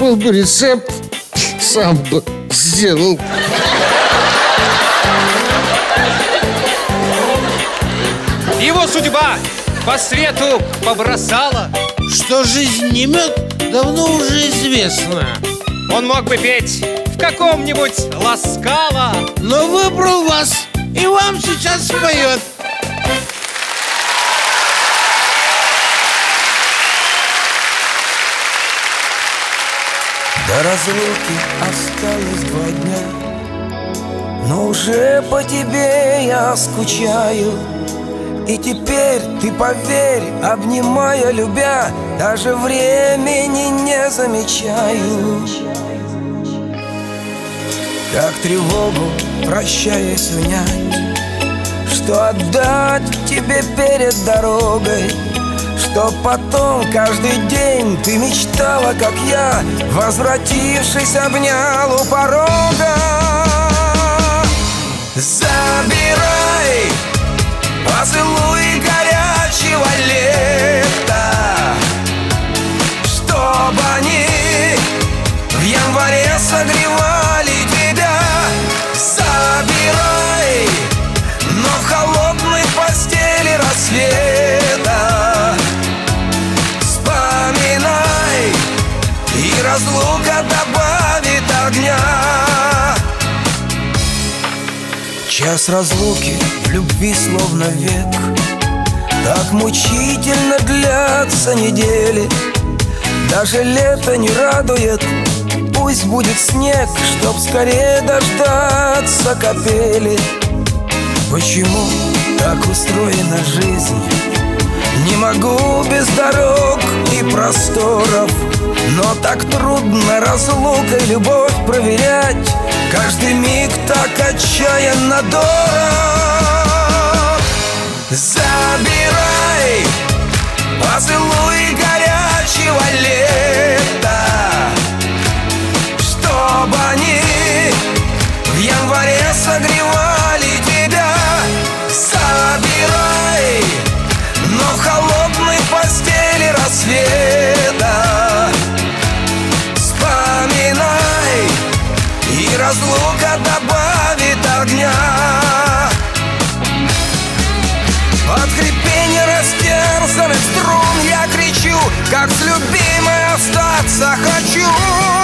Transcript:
был бы рецепт, сам бы сделал. Его судьба по свету побросала. Что жизнь не мед, давно уже известно. Он мог бы петь в каком-нибудь ласкало. Но выбрал вас и вам сейчас споет. До разлуки осталось два дня. Но уже по тебе я скучаю. И теперь ты поверь, обнимая, любя Даже времени не замечаю Как тревогу, прощаясь, унять Что отдать тебе перед дорогой что потом каждый день ты мечтала, как я Возвратившись, обнял у порога. Забирай поцелуй горячего лета Чтобы они в январе согревали Час разлуки в любви словно век. Так мучительно длятся недели. Даже лето не радует. Пусть будет снег, чтоб скорее дождаться капели. Почему так устроена жизнь? Не могу без дорог и просторов. Но так трудно разлукой любовь проверять Каждый миг так отчаянно дорог. Забирай поцелуй горячего лета Чтобы они в январе согревали разлука добавит огня. От хрипения растерзанных струн я кричу Как с любимой остаться хочу